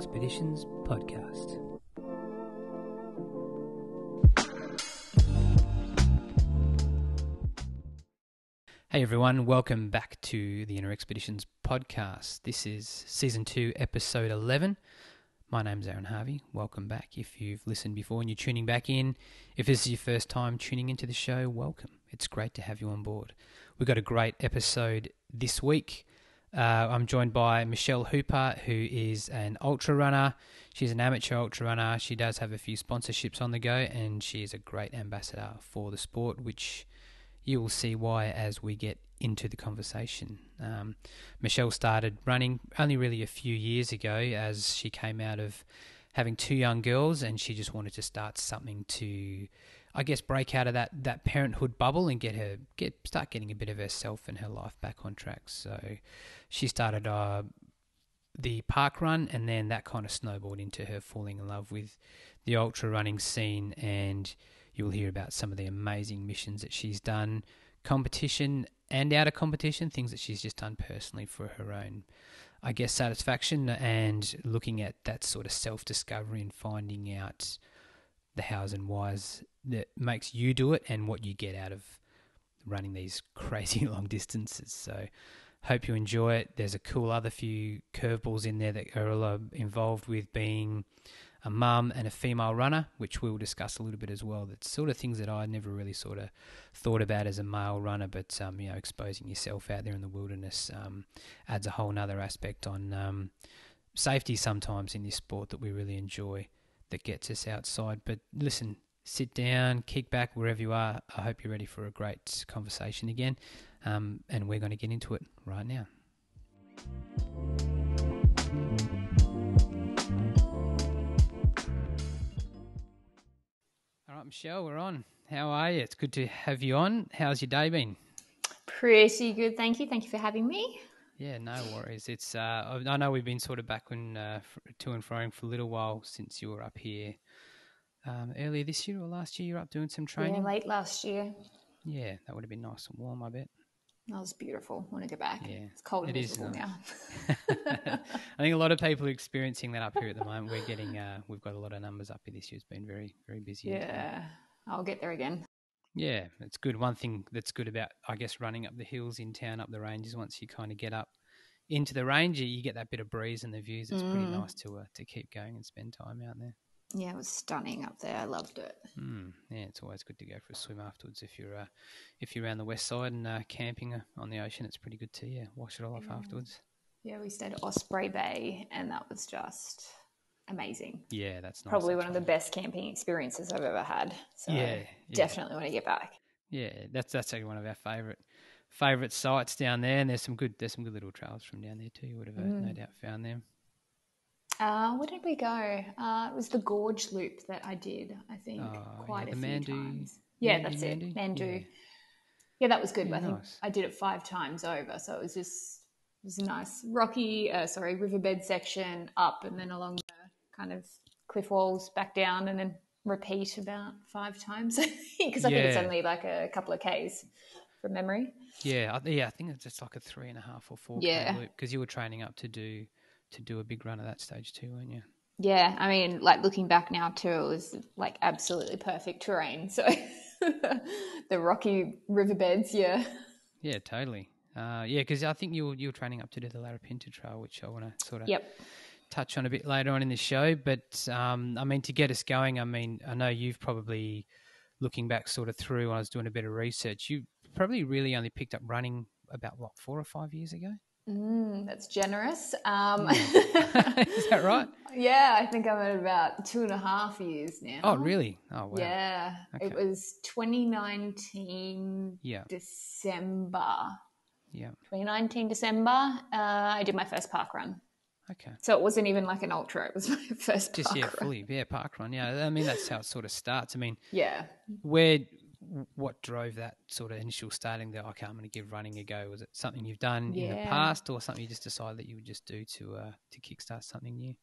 Expeditions podcast. Hey everyone, welcome back to the Inner Expeditions podcast. This is season 2, episode 11. My name's Aaron Harvey. Welcome back. If you've listened before and you're tuning back in, if this is your first time tuning into the show, welcome. It's great to have you on board. We've got a great episode this week. Uh, I'm joined by Michelle Hooper, who is an ultra runner. She's an amateur ultra runner. She does have a few sponsorships on the go, and she is a great ambassador for the sport, which you will see why as we get into the conversation. Um, Michelle started running only really a few years ago as she came out of having two young girls, and she just wanted to start something to I guess break out of that, that parenthood bubble and get her get start getting a bit of herself and her life back on track. So she started uh, the park run, and then that kind of snowballed into her falling in love with the ultra running scene. And you'll hear about some of the amazing missions that she's done, competition and out of competition, things that she's just done personally for her own. I guess satisfaction and looking at that sort of self discovery and finding out the hows and whys that makes you do it and what you get out of running these crazy long distances. So, hope you enjoy it. There's a cool other few curveballs in there that are involved with being a mum and a female runner, which we'll discuss a little bit as well. That's sort of things that I never really sort of thought about as a male runner, but um, you know, exposing yourself out there in the wilderness um, adds a whole other aspect on um, safety sometimes in this sport that we really enjoy that gets us outside. But listen, sit down, kick back wherever you are. I hope you're ready for a great conversation again. Um, and we're going to get into it right now. All right, Michelle, we're on. How are you? It's good to have you on. How's your day been? Pretty good, thank you. Thank you for having me. Yeah, no worries. It's uh, I know we've been sort of back when uh, to and fro for a little while since you were up here um, earlier this year or last year. You're up doing some training. Yeah, late last year. Yeah, that would have been nice and warm. I bet. That was beautiful. I want to go back. Yeah, it's cold and it miserable now. I think a lot of people are experiencing that up here at the moment. We're getting, uh, we've got a lot of numbers up here this year. It's been very, very busy. Yeah, I'll get there again. Yeah, it's good. One thing that's good about, I guess, running up the hills in town, up the ranges, once you kind of get up into the range, you get that bit of breeze and the views. It's mm. pretty nice to uh, to keep going and spend time out there. Yeah, it was stunning up there. I loved it. Mm, yeah, it's always good to go for a swim afterwards. If you're uh, if you're around the west side and uh, camping uh, on the ocean, it's pretty good to yeah wash it all off yeah. afterwards. Yeah, we stayed at Osprey Bay, and that was just amazing. Yeah, that's nice, probably one of the best camping experiences I've ever had. So yeah, yeah. definitely want to get back. Yeah, that's that's actually one of our favourite favourite sites down there, and there's some good there's some good little trails from down there too. You would have uh, mm. no doubt found them. Uh, where did we go? Uh, it was the Gorge Loop that I did. I think oh, quite yeah, a few Mandu, times. Yeah, Mandu, that's it, Mandu. Yeah. yeah. that was good. Yeah, I think nice. I did it five times over, so it was just it was a nice rocky, uh, sorry, riverbed section up, and then along the kind of cliff walls back down, and then repeat about five times because I think it's only like a couple of k's from memory. Yeah, yeah, I think it's just like a three and a half or four yeah. loop because you were training up to do to do a big run at that stage too, weren't you? Yeah, I mean, like looking back now too, it was like absolutely perfect terrain. So the rocky riverbeds, yeah. Yeah, totally. Uh, yeah, because I think you were, you were training up to do the Larapinta Trail, which I want to sort of yep. touch on a bit later on in the show. But um, I mean, to get us going, I mean, I know you've probably looking back sort of through when I was doing a bit of research, you probably really only picked up running about what four or five years ago. Mm, that's generous. Um, Is that right? Yeah, I think I'm at about two and a half years now. Oh, really? Oh, wow. Yeah, okay. it was 2019 yeah. December. Yeah. 2019 December, uh, I did my first park run. Okay. So it wasn't even like an ultra; it was my first just yeah, run. fully yeah park run. Yeah, I mean that's how it sort of starts. I mean, yeah, where what drove that sort of initial starting that okay, I'm going to give running a go? Was it something you've done yeah. in the past, or something you just decided that you would just do to uh, to kickstart something new?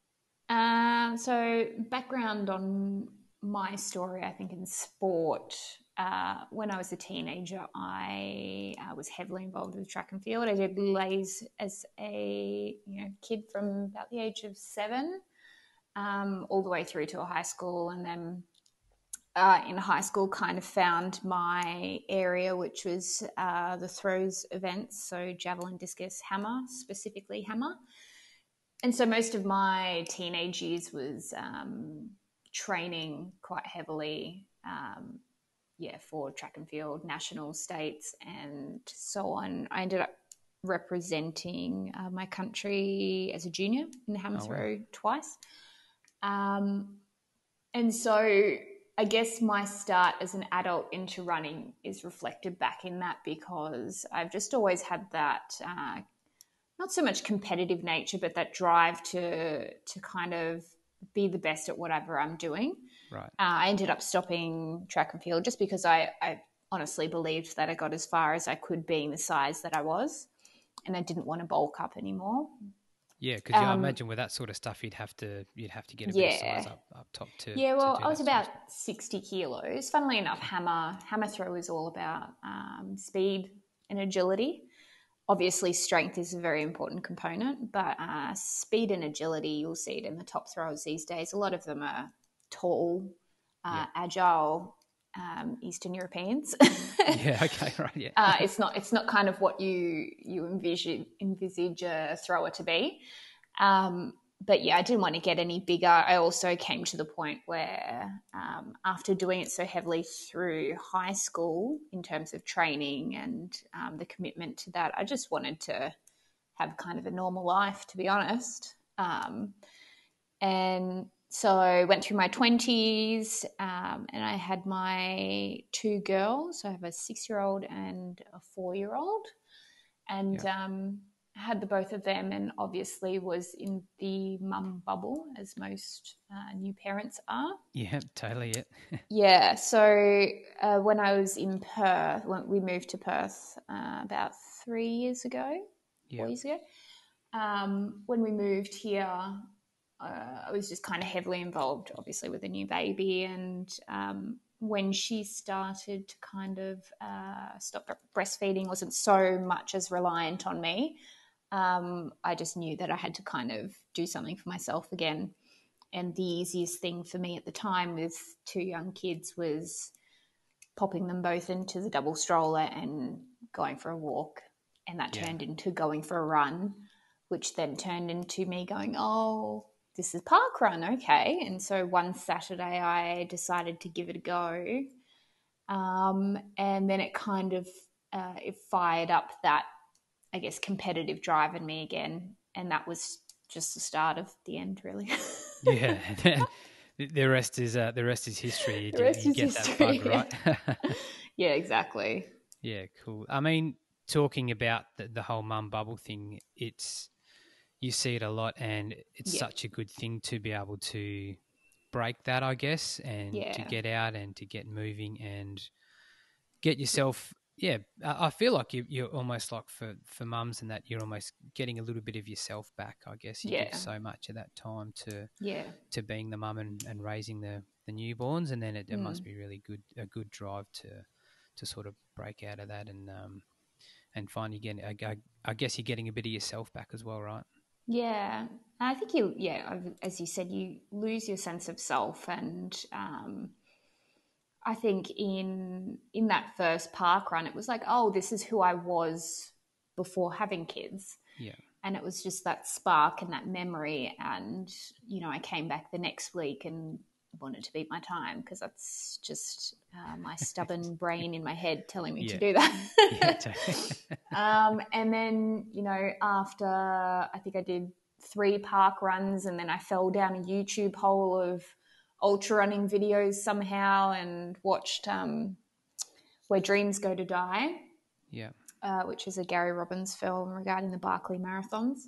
Um, so background on my story, I think in sport. Uh, when I was a teenager, I uh, was heavily involved with track and field. I did lays as a you know kid from about the age of seven. um, all the way through to a high school, and then uh, in high school, kind of found my area, which was uh, the throws events, so javelin, discus, hammer, specifically hammer. And so most of my teenage years was um, training quite heavily, um, yeah, for track and field, national, states, and so on. I ended up representing uh, my country as a junior in the hammer oh, throw wow. twice. Um, and so I guess my start as an adult into running is reflected back in that because I've just always had that uh, not so much competitive nature, but that drive to to kind of be the best at whatever I'm doing. Right. Uh, I ended up stopping track and field just because I, I honestly believed that I got as far as I could being the size that I was, and I didn't want to bulk up anymore. Yeah, because um, I imagine with that sort of stuff, you'd have to you'd have to get a yeah. bit of size up, up top too. Yeah, well, to I was about sixty kilos. Funnily enough, hammer hammer throw is all about um, speed and agility. Obviously, strength is a very important component, but uh, speed and agility, you'll see it in the top throwers these days. A lot of them are tall, uh, yeah. agile, um, Eastern Europeans. yeah. Okay. Right. Yeah. Uh, it's not. It's not kind of what you you envisage envisage a thrower to be. Um, but yeah, I didn't want to get any bigger. I also came to the point where, um, after doing it so heavily through high school in terms of training and um, the commitment to that, I just wanted to have kind of a normal life, to be honest. Um, and so I went through my 20s um, and I had my two girls. I have a six year old and a four year old. And yeah. um, had the both of them and obviously was in the mum bubble as most uh, new parents are. Yeah, totally. Yeah. yeah. So uh, when I was in Perth, when we moved to Perth uh, about three years ago, four years ago, um, when we moved here, uh, I was just kind of heavily involved, obviously, with a new baby. And um, when she started to kind of uh, stop breastfeeding, wasn't so much as reliant on me. Um, I just knew that I had to kind of do something for myself again. And the easiest thing for me at the time with two young kids was popping them both into the double stroller and going for a walk. And that yeah. turned into going for a run, which then turned into me going, oh, this is park run, okay. And so one Saturday I decided to give it a go. Um, and then it kind of uh, it fired up that, I guess, competitive drive in me again. And that was just the start of the end, really. yeah. the rest is uh, the rest is history. You, the rest you is get history, that bug, right? yeah, exactly. Yeah, cool. I mean, talking about the, the whole mum bubble thing, it's you see it a lot, and it's yeah. such a good thing to be able to break that, I guess, and yeah. to get out and to get moving and get yourself. Yeah, I feel like you, are almost like for for mums and that you're almost getting a little bit of yourself back. I guess you yeah. give so much of that time to yeah to being the mum and, and raising the the newborns, and then it, it mm. must be really good a good drive to to sort of break out of that and um and find you getting. I, I guess you're getting a bit of yourself back as well, right? Yeah, I think you, yeah, as you said, you lose your sense of self, and um, I think in in that first park run, it was like, oh, this is who I was before having kids. Yeah, and it was just that spark and that memory, and you know, I came back the next week and wanted to beat my time because that's just uh, my stubborn brain in my head telling me yeah. to do that. um, and then, you know, after I think I did three park runs and then I fell down a YouTube hole of ultra running videos somehow and watched um, Where Dreams Go to Die. Yeah. Uh, which is a Gary Robbins film regarding the Barkley marathons.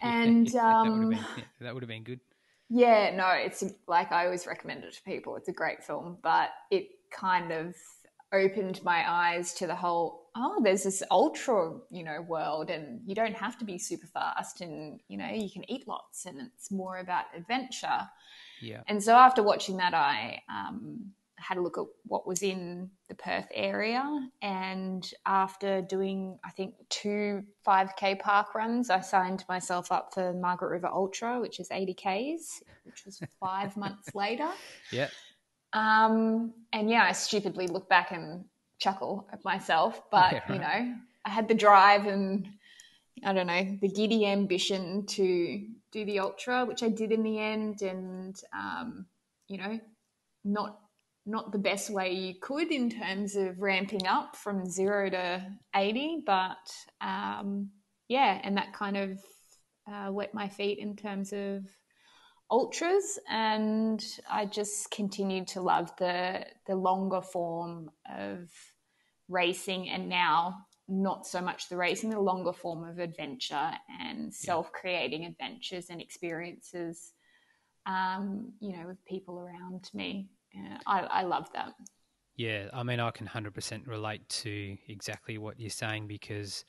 And yeah, um, that would have been, been good. Yeah, no, it's like I always recommend it to people. It's a great film, but it kind of opened my eyes to the whole oh there's this ultra you know world and you don't have to be super fast and you know you can eat lots and it's more about adventure yeah and so after watching that i um, had a look at what was in the Perth area. And after doing, I think, two 5K park runs, I signed myself up for Margaret River Ultra, which is 80 Ks, which was five months later. Yeah. Um, and yeah, I stupidly look back and chuckle at myself, but yeah, right. you know, I had the drive and I don't know, the giddy ambition to do the ultra, which I did in the end, and um, you know, not not the best way you could in terms of ramping up from zero to eighty, but um, yeah, and that kind of uh, wet my feet in terms of ultras, and I just continued to love the the longer form of racing, and now not so much the racing, the longer form of adventure and self creating adventures and experiences, um, you know, with people around me. Yeah, I, I love that. Yeah, I mean, I can 100% relate to exactly what you're saying because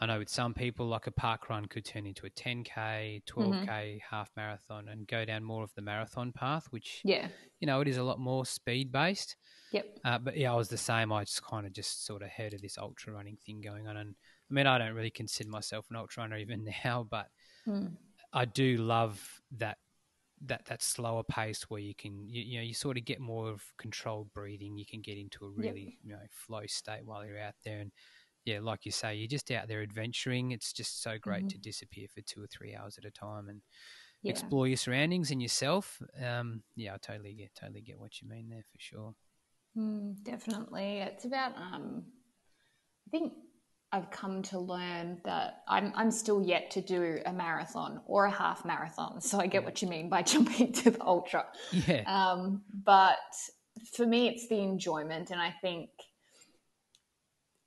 I know with some people, like a park run could turn into a 10K, 12K, mm-hmm. half marathon, and go down more of the marathon path, which, yeah, you know, it is a lot more speed based. Yep. Uh, but yeah, I was the same. I just kind of just sort of heard of this ultra running thing going on, and I mean, I don't really consider myself an ultra runner even now, but mm. I do love that that that slower pace where you can you, you, know you sort of get more of controlled breathing. You can get into a really yep. you know flow state while you're out there, and yeah, like you say, you're just out there adventuring. It's just so great mm-hmm. to disappear for two or three hours at a time and yeah. explore your surroundings and yourself. Um, yeah, I totally get totally get what you mean there for sure. Mm, definitely. It's about, um, I think I've come to learn that I'm, I'm still yet to do a marathon or a half marathon. So I get what you mean by jumping to the ultra. Yeah. Um, but for me, it's the enjoyment. And I think,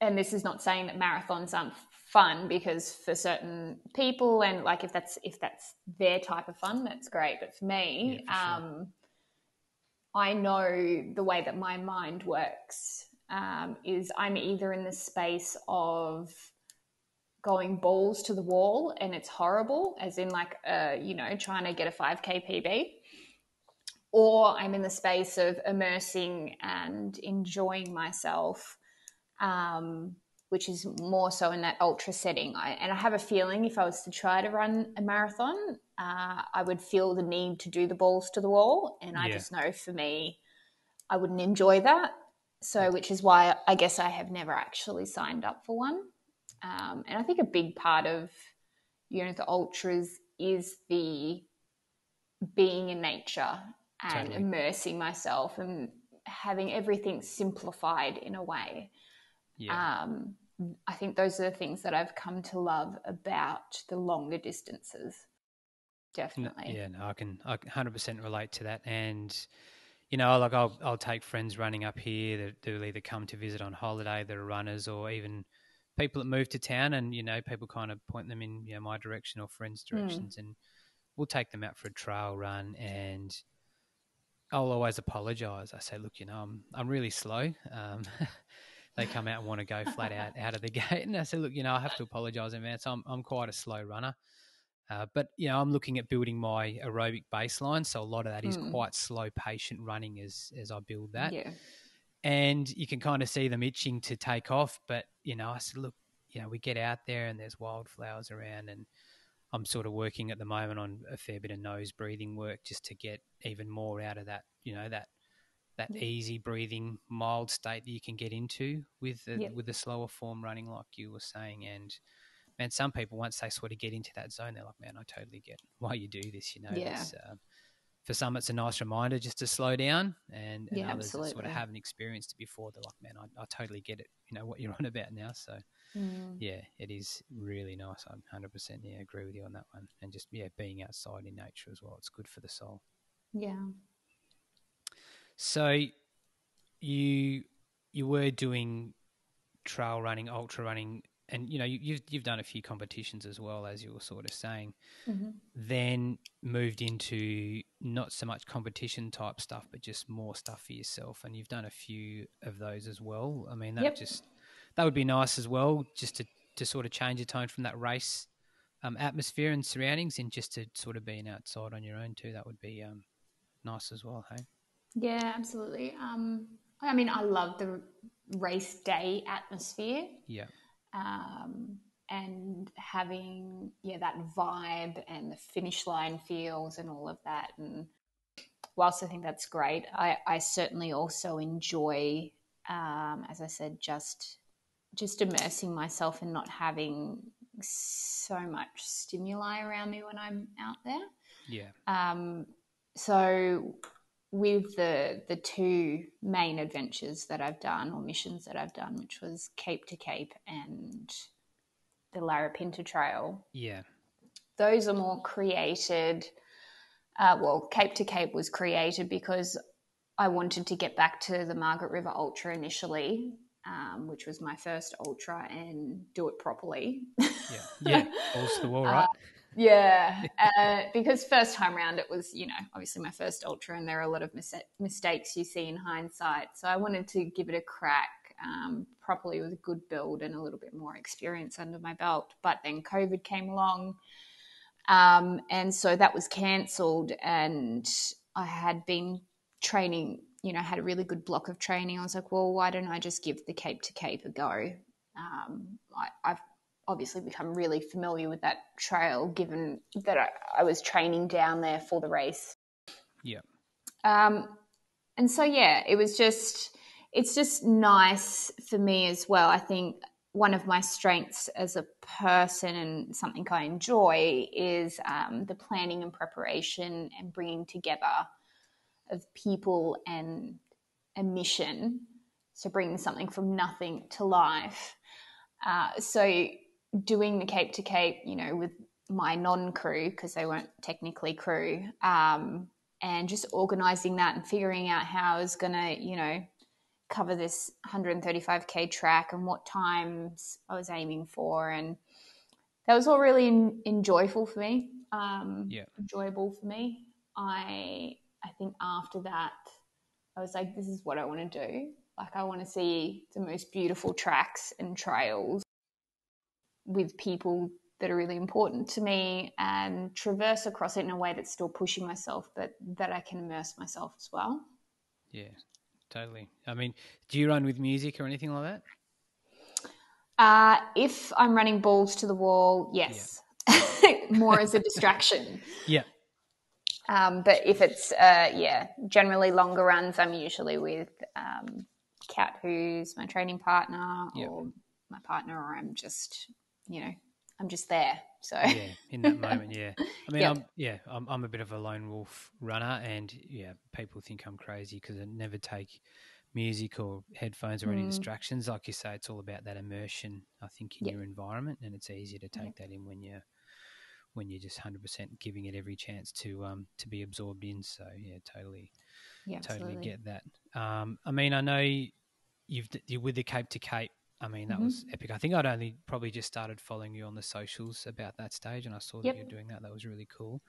and this is not saying that marathons aren't fun because for certain people and like if that's if that's their type of fun that's great but for me yeah, for sure. um I know the way that my mind works um, is I'm either in the space of going balls to the wall and it's horrible, as in like, uh, you know, trying to get a 5K PB, or I'm in the space of immersing and enjoying myself um, which is more so in that ultra setting. I, and I have a feeling if I was to try to run a marathon, uh, I would feel the need to do the balls to the wall. And I yeah. just know for me, I wouldn't enjoy that. So, which is why I guess I have never actually signed up for one. Um, and I think a big part of, you know, the ultras is the being in nature and totally. immersing myself and having everything simplified in a way. Yeah. Um, I think those are the things that I've come to love about the longer distances. Definitely. yeah, no, I can I 100% relate to that. And, you know, like I'll, I'll take friends running up here that do either come to visit on holiday that are runners or even people that move to town and, you know, people kind of point them in, you know, my direction or friends' hmm. directions. Mm. And we'll take them out for a trail run and I'll always apologize. I say, look, you know, I'm, I'm really slow. Um, they come out and want to go flat out out of the gate. And I say, look, you know, I have to apologise in advance. I'm I'm quite a slow runner, uh, but you know, I'm looking at building my aerobic baseline. So a lot of that is mm. quite slow, patient running as as I build that. Yeah. And you can kind of see them itching to take off, but you know, I said, look, you know, we get out there and there's wildflowers around, and I'm sort of working at the moment on a fair bit of nose breathing work just to get even more out of that, you know, that that yeah. easy breathing, mild state that you can get into with the, yep. with the slower form running, like you were saying. And man, some people once they sort of get into that zone, they're like, man, I totally get why you do this. You know, yeah. Uh, for some, it's a nice reminder just to slow down, and, and yeah, others absolutely. sort of haven't experienced it before. They're like, man, I, I totally get it. You know what you're on about now. So. Mm. Yeah, it is really nice. I'm 100% yeah, agree with you on that one. And just yeah, being outside in nature as well. It's good for the soul. Yeah. So you you were doing trail running, ultra running, and you know you, you've you've done a few competitions as well as you were sort of saying. Mm-hmm. Then moved into not so much competition type stuff, but just more stuff for yourself, and you've done a few of those as well. I mean, that yep. just that would be nice as well, just to to sort of change the tone from that race um, atmosphere and surroundings, and just to sort of being outside on your own too. That would be um, nice as well. Hey. Yeah, absolutely. Um, I mean, I love the race day atmosphere. Yeah. Um, and having yeah that vibe and the finish line feels and all of that and whilst i think that's great i, I certainly also enjoy um, as i said just just immersing myself and not having so much stimuli around me when i'm out there Yeah. um, so with the the two main adventures that I've done or missions that I've done, which was Cape to Cape and the Larapinta Trail, Yeah. those are more created. Uh, well, Cape to Cape was created because I wanted to get back to the Margaret River Ultra initially, um, which was my first ultra, and do it properly. Yeah. Yeah. Balls to the wall, right? Yeah, uh, because first time round it was, you know, obviously my first ultra, and there are a lot of mis- mistakes you see in hindsight. So I wanted to give it a crack um, properly with a good build and a little bit more experience under my belt. But then COVID came along, um, and so that was cancelled, and I had been training. You know, had a really good block of training. I was like, well, why don't I just give the Cape to Cape a go? Um, I, I've obviously become really familiar with that trail given that I, I was training down there for the race. Yeah. Um, and so, yeah, it was just, it's just nice for me as well. I think one of my strengths as a person and something I enjoy is um, the planning and preparation and bringing together of people and a mission. So, bringing something from nothing to life. Uh, so, doing the Cape to Cape, you know, with my non crew, because they weren't technically crew, um, and just organizing that and figuring out how I was going to, you know, cover this 135k track and what times I was aiming for. And that was all really en- enjoyable for me. Um, Yeah. Enjoyable for me. I, I think after that, I was like, this is what I want to do. Like, I want to see the most beautiful tracks and trails with people that are really important to me and traverse across it in a way that's still pushing myself, but that I can immerse myself as well. Yeah. Totally. I mean, do you run with music or anything like that? Uh, if I'm running balls to the wall, yes, more as a distraction. Yeah. Um, but if it's, uh, yeah, generally longer runs, I'm usually with um, Kat, who's my training partner, Yep. or my partner, or I'm just, you know, I'm just there. So yeah, in that moment, yeah. I mean, Yeah. I'm yeah, I'm I'm a bit of a lone wolf runner, and yeah, people think I'm crazy because I never take music or headphones or any Mm. distractions. Like you say, it's all about that immersion. I think in Yeah. your environment, and it's easier to take that in when you're when you're just hundred percent giving it every chance to um to be absorbed in. So yeah, totally yeah, totally absolutely. get that. Um, I mean, I know you've you're with the Cape to Cape. I mean, that Mhm. was epic. I think I'd only probably just started following you on the socials about that stage, and I saw that Yep. you were doing that. That was really cool.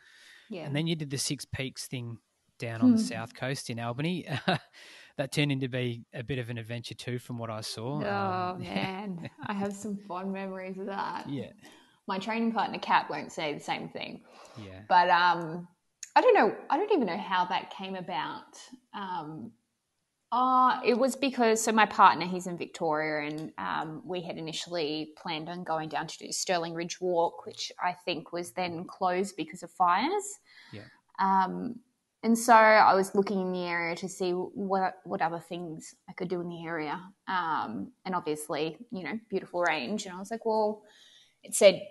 Yeah. And then you did the Six Peaks thing down on the Hmm. south coast in Albany. that turned into be a bit of an adventure too, from what I saw. Oh Um, man, I have some fond memories of that. yeah, My training partner Kat won't say the same thing, yeah, but um, I don't know. I don't even know how that came about. Um, uh, it was because so my partner he's in Victoria, and um, we had initially planned on going down to do Stirling Ridge Walk, which I think was then closed because of fires. Yeah. Um, and so I was looking in the area to see what what other things I could do in the area. Um, and obviously, you know, beautiful range. And I was like, well, it said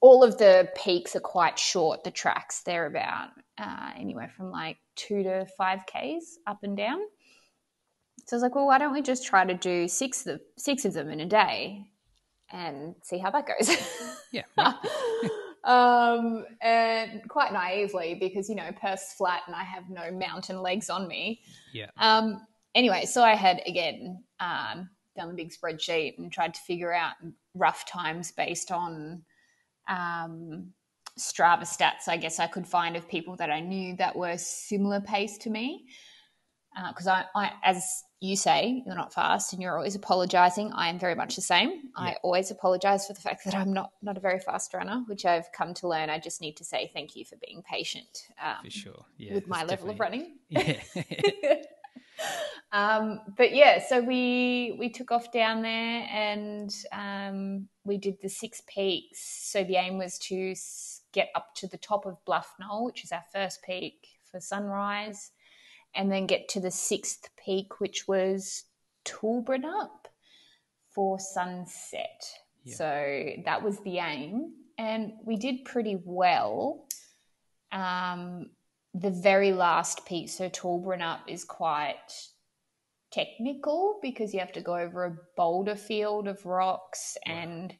all of the peaks are quite short. The tracks they're about uh, anywhere from like two to five k's up and down. So I was like, well, why don't we just try to do six of six of them in a day and see how that goes. yeah. um, and quite naively, because you know Perth's flat and I have no mountain legs on me. Yeah. Um, anyway, so I had again um, done the big spreadsheet and tried to figure out rough times based on um, Strava stats. I guess I could find of people that I knew that were similar pace to me. Because I, I, as you say, you're not fast and you're always apologizing. I am very much the same. I always apologize for the fact that I'm not not a very fast runner, which I've come to learn. I just need to say thank you for being patient um, for sure. Yeah, with my level of running. Yeah. um, but yeah, so we we took off down there and um, we did the six peaks. So the aim was to get up to the top of Bluff Knoll, which is our first peak for sunrise, and then get to the sixth peak, which was Toolbrunup for sunset. Yeah. So that was the aim, and we did pretty well. Um, the very last peak, so Toolbrunup, is quite technical because you have to go over a boulder field of rocks. And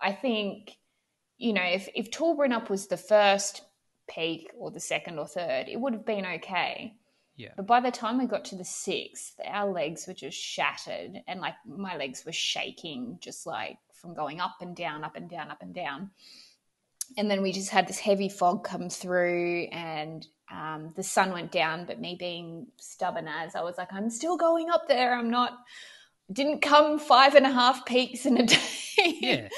I think, you know, if, if Toolbrunup was the first peak or the second or third, it would have been okay. Yeah. But by the time we got to the sixth, our legs were just shattered and like my legs were shaking, just like from going up and down, up and down, up and down. And then we just had this heavy fog come through and um, the sun went down, but me being stubborn as I was like, I'm still going up there. I'm not, didn't come five and a half peaks in a day. Yeah.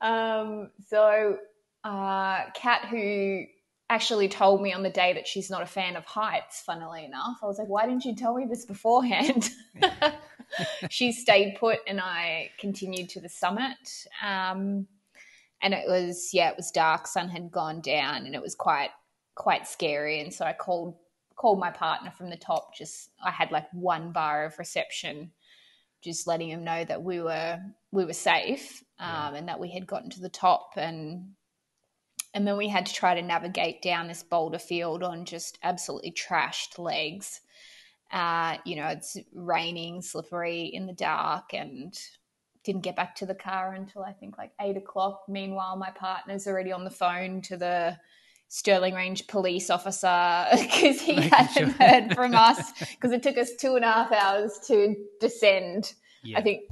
um, so, uh, Kat, who actually told me on the day that she's not a fan of heights, funnily enough, I was like, why didn't you tell me this beforehand? she stayed put and I continued to the summit. Um, and it was, yeah, it was dark, sun had gone down, and it was quite quite scary. And so I called called my partner from the top. Just I had like one bar of reception, just letting him know that we were we were safe um, yeah. and that we had gotten to the top and and then we had to try to navigate down this boulder field on just absolutely trashed legs. Uh, you know, it's raining, slippery in the dark, and didn't get back to the car until I think like eight o'clock. Meanwhile, my partner's already on the phone to the Stirling Range police officer because he Making hadn't sure. heard from us because it took us two and a half hours to descend. Yeah. I think,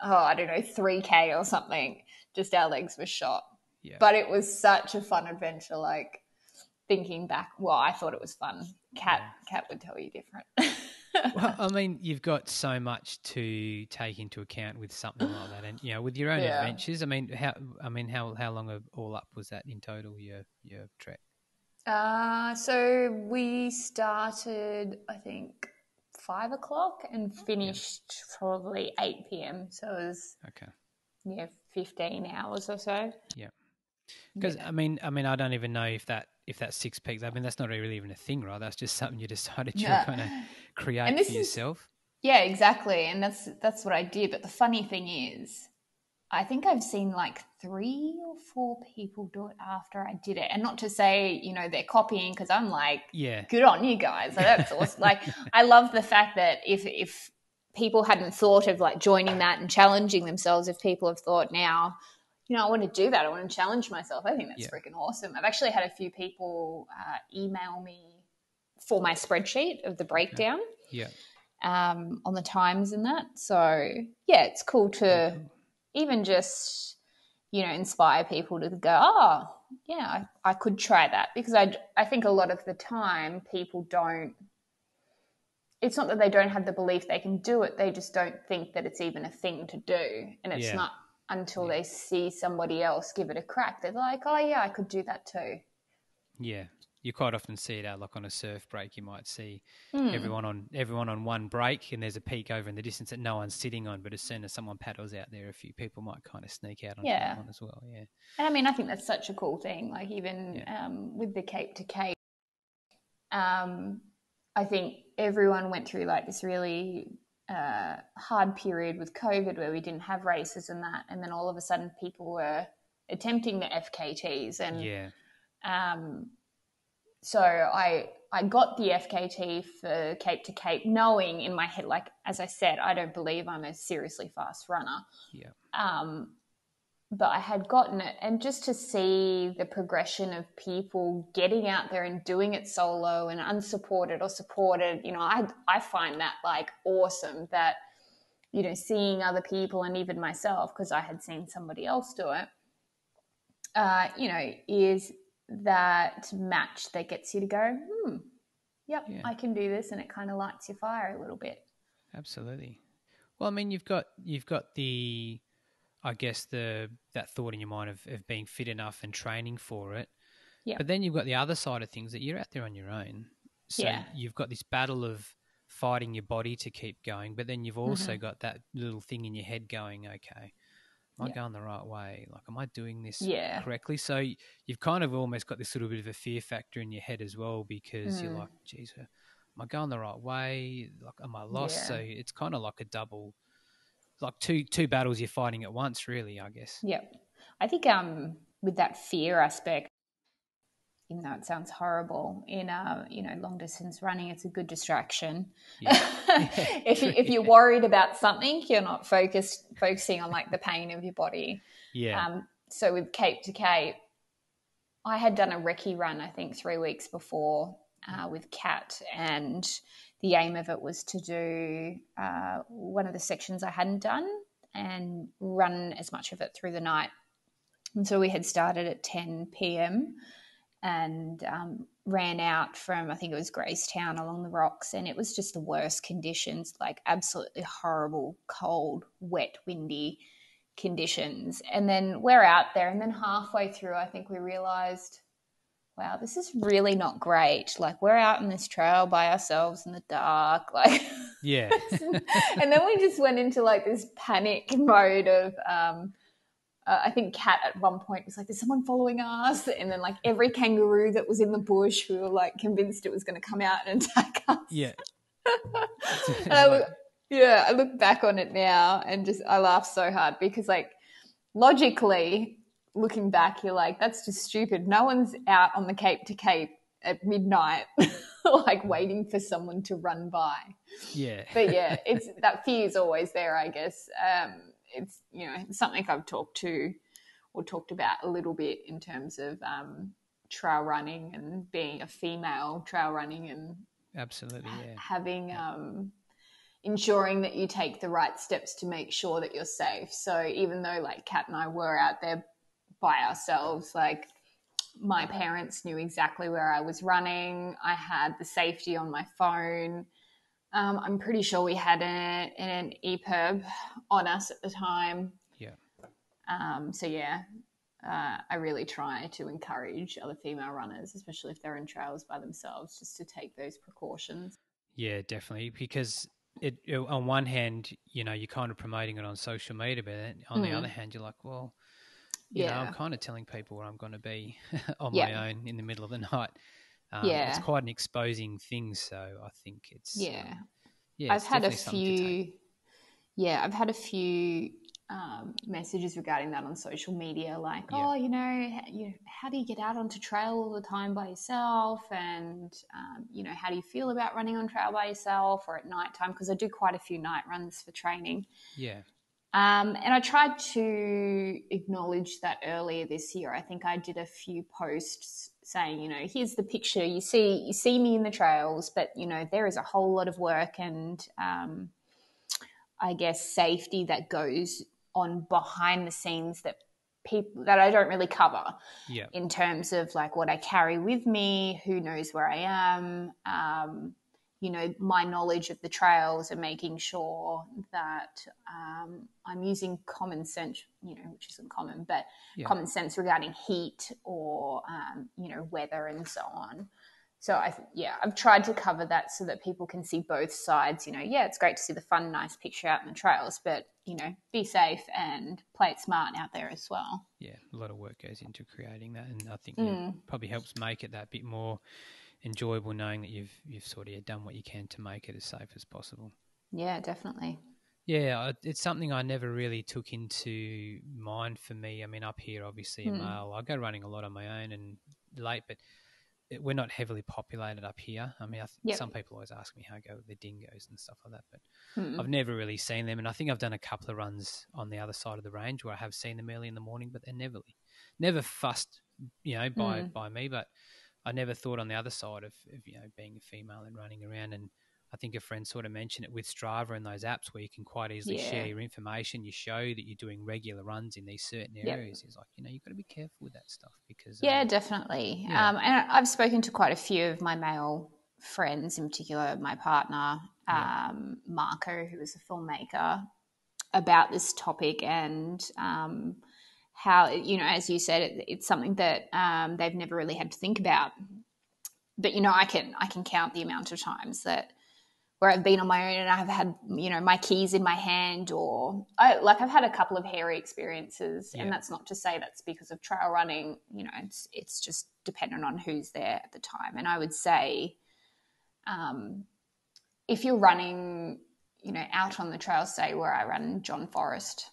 oh, I don't know, 3K or something. Just our legs were shot. Yeah. But it was such a fun adventure. Like thinking back, well, I thought it was fun. Kat, yeah. Kat would tell you different. well, I mean, you've got so much to take into account with something like that, and you know, with your own yeah. adventures. I mean, how I mean, how how long of all up was that in total? Your your trek? Uh, so we started, I think, five o'clock and finished yeah. probably eight p.m. So it was okay. Yeah, fifteen hours or so. Yeah. Because yeah. I mean, I mean, I don't even know if that if that's six peaks. I mean, that's not really even a thing, right? That's just something you decided you're going to create for yourself. Is, yeah, exactly, and that's that's what I did. But the funny thing is, I think I've seen like three or four people do it after I did it, and not to say you know they're copying because I'm like, yeah, good on you guys. That's awesome. like, I love the fact that if if people hadn't thought of like joining that and challenging themselves, if people have thought now you know, I want to do that. I want to challenge myself. I think that's yeah. freaking awesome. I've actually had a few people uh, email me for my spreadsheet of the breakdown. Yeah. Um, on the times and that. So yeah, it's cool to cool. even just you know inspire people to go, oh yeah, I, I could try that because I I think a lot of the time people don't. It's not that they don't have the belief they can do it; they just don't think that it's even a thing to do, and it's yeah. not until yeah. they see somebody else give it a crack. They're like, oh, yeah, I could do that too. Yeah. You quite often see it out like on a surf break. You might see mm. everyone on everyone on one break, and there's a peak over in the distance that no one's sitting on. But as soon as someone paddles out there, a few people might kind of sneak out on yeah. one as well. Yeah, and I mean, I think that's such a cool thing. Like even yeah. um, with the Cape to Cape, um, I think everyone went through like this really uh, hard period with COVID where we didn't have races and that, and then all of a sudden people were attempting the FKTs, and yeah, um, so I I got the FKT for Cape to Cape, knowing in my head, like as I said, I don't believe I'm a seriously fast runner. Yeah. Um, but I had gotten it, and just to see the progression of people getting out there and doing it solo and unsupported or supported, you know, I I find that like awesome. That you know, seeing other people and even myself, because I had seen somebody else do it, uh, you know, is that match that gets you to go, hmm, yep, yeah. I can do this, and it kind of lights your fire a little bit. Absolutely. Well, I mean, you've got you've got the I guess the that thought in your mind of, of being fit enough and training for it. Yeah. But then you've got the other side of things that you're out there on your own. So yeah. you've got this battle of fighting your body to keep going, but then you've also Mhm. got that little thing in your head going, okay, am I Yeah. going the right way? Like, am I doing this Yeah. correctly? So you've kind of almost got this little bit of a fear factor in your head as well because you're Mm. like, geez, uh, am I going the right way? Like, am I lost? So it's kind of like a double, like two two battles you're fighting at once, really. I guess. Yep. I think um with that fear aspect, even though it sounds horrible, in uh, you know, long distance running, it's a good distraction. Yeah. if you, if you're worried about something, you're not focused focusing on like the pain of your body. Yeah. Um, so with Cape to Cape, I had done a recce run, I think, three weeks before uh, with Kat, and the aim of it was to do uh, one of the sections I hadn't done and run as much of it through the night. And so we had started at 10 p.m. and um, ran out from, I think it was Gracetown along the rocks, and it was just the worst conditions like absolutely horrible, cold, wet, windy conditions. And then we're out there, and then halfway through, I think we realized, wow, this is really not great. Like, we're out in this trail by ourselves in the dark. Like, yeah. and then we just went into like this panic mode of, um, uh, I think Kat at one point was like, "There's someone following us," and then like every kangaroo that was in the bush, we were like convinced it was going to come out and attack us. yeah. I look, yeah, I look back on it now and just I laugh so hard because like logically looking back, you're like, that's just stupid. No one's out on the Cape to Cape at midnight, like waiting for someone to run by. Yeah. But yeah, it's that fear is always there, I guess. Um, it's you know something I've talked to or talked about a little bit in terms of um, trail running and being a female trail running and Absolutely. Yeah. having um, ensuring that you take the right steps to make sure that you're safe. So even though like Kat and I were out there by ourselves, like my parents knew exactly where I was running. I had the safety on my phone. Um, I'm pretty sure we had an, an EPIRB on us at the time. Yeah. Um, so yeah, uh, I really try to encourage other female runners, especially if they're in trails by themselves, just to take those precautions. Yeah, definitely. Because it, it- on one hand, you know, you're kind of promoting it on social media, but on the Mm. other hand, you're like, well, you know, Yeah. I'm kind of telling people where I'm going to be on Yeah. my own in the middle of the night. Um, Yeah. it's quite an exposing thing. So I think it's um, Yeah. yeah. I've had a definitely something to take. few. Yeah, I've had a few um, messages regarding that on social media, like, Yeah. oh, you know, you how do you get out onto trail all the time by yourself, and um, you know, how do you feel about running on trail by yourself or at night time? Because I do quite a few night runs for training. Yeah. Um, and I tried to acknowledge that earlier this year. I think I did a few posts saying, you know, here's the picture. You see, you see me in the trails, but you know, there is a whole lot of work and, um, I guess, safety that goes on behind the scenes that people that I don't really cover Yeah. in terms of like what I carry with me, who knows where I am, um, you know, my knowledge of the trails and making sure that um, I'm using common sense, you know, which isn't common, but Yeah. common sense regarding heat or, um, you know, weather and so on. So I, yeah, I've tried to cover that so that people can see both sides. You know, yeah, it's great to see the fun, nice picture out in the trails, but you know, be safe and play it smart out there as well. Yeah. A lot of work goes into creating that, and I think Mm. it probably helps make it that bit more enjoyable, knowing that you've you've sort of done what you can to make it as safe as possible. Yeah, definitely. Yeah, it's something I never really took into mind for me. I mean, up here, obviously, in Mm. Male, I go running a lot on my own and late, but it, we're not heavily populated up here. I mean, I th- Yep. some people always ask me how I go with the dingoes and stuff like that, but Mm. I've never really seen them. And I think I've done a couple of runs on the other side of the range where I have seen them early in the morning, but they're never, never fussed, you know, by Mm. by me. But I never thought on the other side of, of you know being a female and running around and I think a friend sort of mentioned it with Strava and those apps where you can quite easily Yeah. share your information. You show that you're doing regular runs in these certain Yep. areas. He's like, you know, you've got to be careful with that stuff because Yeah, um, definitely. yeah. Um, and I've spoken to quite a few of my male friends, in particular my partner, Yeah. um, Marco, who is a filmmaker, about this topic and um, how, you know, as you said, it, it's something that um, they've never really had to think about. But you know, I can I can count the amount of times that where I've been on my own and I've had, you know, my keys in my hand or I, like I've had a couple of hairy experiences Yeah. and that's not to say that's because of trail running, you know, it's, it's just dependent on who's there at the time. And I would say, um, if you're running, you know, out on the trail, say where I run John Forrest,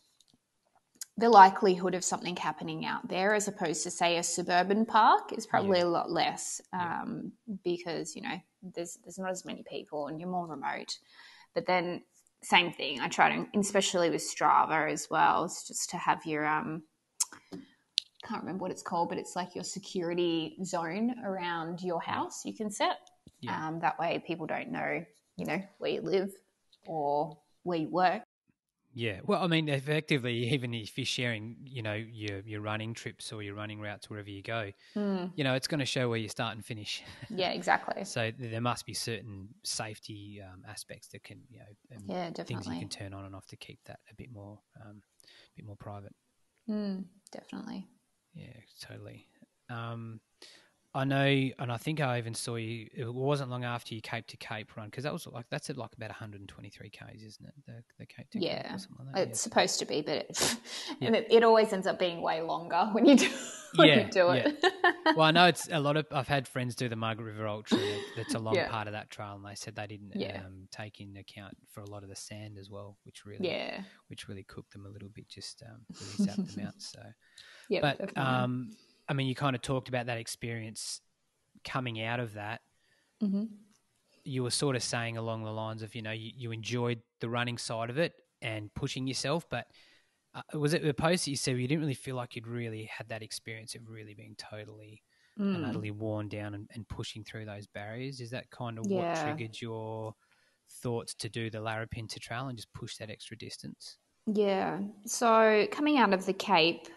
the likelihood of something happening out there as opposed to say a suburban park is probably Yeah. a lot less Yeah. um, because you know there's there's not as many people and you're more remote but then same thing i try to especially with strava as well it's just to have your um can't remember what it's called but it's like your security zone around your house you can set Yeah. um, that way people don't know you know where you live or where you work Yeah, well, I mean, effectively, even if you're sharing, you know, your your running trips or your running routes wherever you go, you know, it's going to show where you start and finish. yeah exactly So there must be certain safety um, aspects that can, you know, yeah things you can turn on and off to keep that a bit more, um, a bit more private. Mm, definitely. Yeah, totally. Um, I know, and I think I even saw you. It wasn't long after you Cape to Cape run because that was like that's at like about 123 k's, isn't it? The, the Cape to Cape Yeah. or like that. It's supposed to be, but it, Yeah. and it, it always ends up being way longer when you do when Yeah, you do it. well, I know it's a lot of. I've had friends do the Margaret River Ultra. that- That's a long Yeah. part of that trail, and they said they didn't Yeah. um, take into account for a lot of the sand as well, which really, yeah, which really cooked them a little bit. Just um, really zapped them out. So, yeah. but definitely. um, I mean, you kind of talked about that experience coming out of that. Mhm. You were sort of saying along the lines of, you know, you, you enjoyed the running side of it and pushing yourself, but uh, was it the post that you said you didn't really feel like you'd really had that experience of really being totally and Mm. utterly worn down and, and pushing through those barriers? Is that kind of Yeah. what triggered your thoughts to do the Larapinta Trail and just push that extra distance? Yeah. So coming out of the Cape,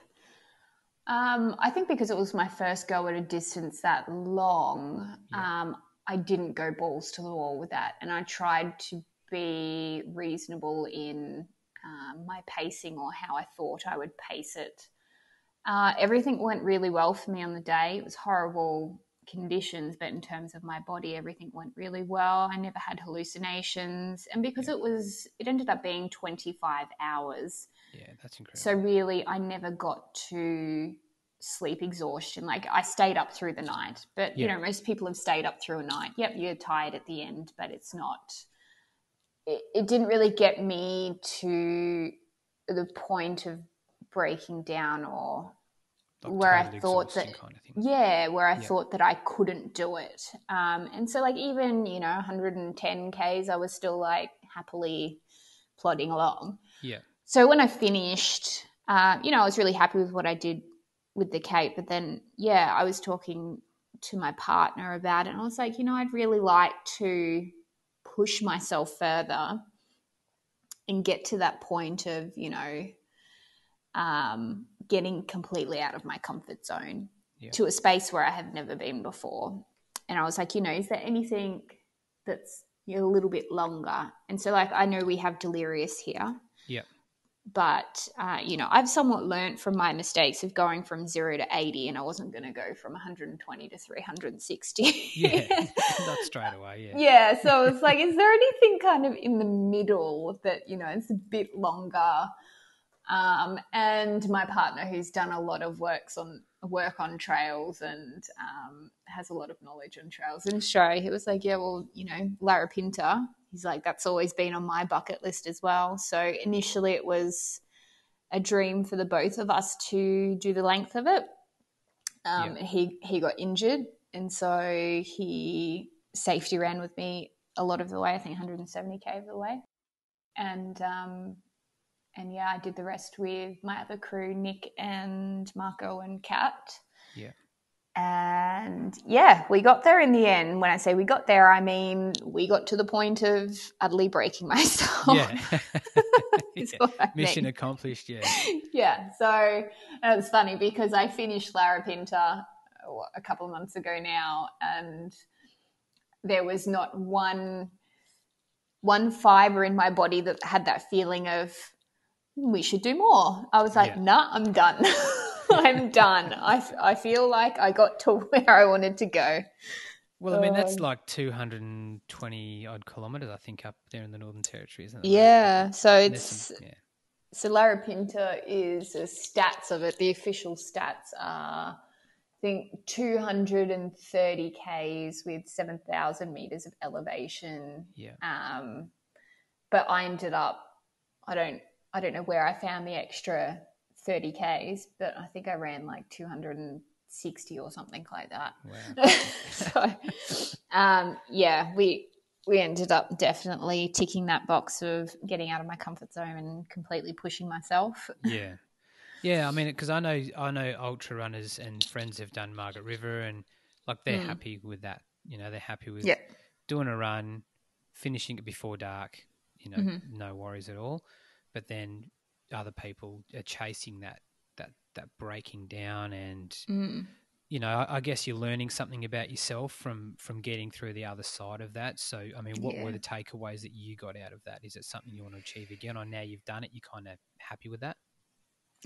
um, I think because it was my first go at a distance that long, Yeah. um, I didn't go balls to the wall with that, and I tried to be reasonable in um, my pacing or how I thought I would pace it. Uh, everything went really well for me on the day. It was horrible conditions, but in terms of my body, everything went really well. I never had hallucinations, and because it was, it ended up being twenty five hours. Yeah, that's incredible. So really, I never got to sleep exhaustion. Like I stayed up through the night, but you know, most people have stayed up through a night. Yep, you're tired at the end, but it's not. It, it didn't really get me to the point of breaking down or Like where I thought that- kind of yeah, where I Yeah. thought that I couldn't do it. Um, and so, like, even, you know, 110 Ks, I was still like happily plodding along. Yeah, So when I finished, uh, you know, I was really happy with what I did with the Cape. But then, yeah, I was talking to my partner about it, and I was like, you know, I'd really like to push myself further and get to that point of, you know, um, getting completely out of my comfort zone Yeah. to a space where I have never been before. And I was like, you know, is there anything that's a little bit longer? And so, like, I know we have delirious here yeah, but uh, you know i've somewhat learnt from my mistakes of going from 0 to 80 and i wasn't going to go from 120 to 360 yeah. Not straight away. Yeah, yeah so it's like is there anything kind of in the middle that you know it's a bit longer um, and my partner who's done a lot of works on work on trails and um, has a lot of knowledge on trails. In Australia he was like yeah well you know Larapinta he's like that's always been on my bucket list as well. So initially it was a dream for the both of us to do the length of it. Um, Yeah. he he got injured and so he safety ran with me a lot of the way. I think 170k of the way. And um, and yeah, I did the rest with my other crew, Nick and Marco and Kat. Yeah. And yeah, we got there in the end. When I say we got there, I mean we got to the point of utterly breaking myself. yeah. Yeah. Mission mean. accomplished. Yeah, yeah. So it was funny because I finished Larapinta a couple of months ago now, and there was not one one fiber in my body that had that feeling of we should do more. I was like, Yeah. nah, I'm done. I'm done. I, I feel like I got to where I wanted to go. Well, I mean, that's Um, like 220 odd kilometres, I think, up there in the Northern Territory, isn't it? Yeah, so it's some- yeah. so Larapinta is the stats of it. The official stats are, I think, 230 k's with 7,000 meters of elevation. Yeah. Um, but I ended up, I don't, I don't know where I found the extra 30 k's, but I think I ran like 260 or something like that. Wow. so, um, yeah, we we ended up definitely ticking that box of getting out of my comfort zone and completely pushing myself. Yeah, yeah. I mean, because I know I know ultra runners and friends have done Margaret River, and like they're Mm. happy with that. You know, they're happy with Yeah. doing a run, finishing it before dark. You know, Mhm. no worries at all. But then other people are chasing that that that breaking down, and Mm. you know, I, I guess you're learning something about yourself from from getting through the other side of that. So, I mean, what Yeah. were the takeaways that you got out of that? Is it something you want to achieve again, or now you've done it, you're kind of happy with that?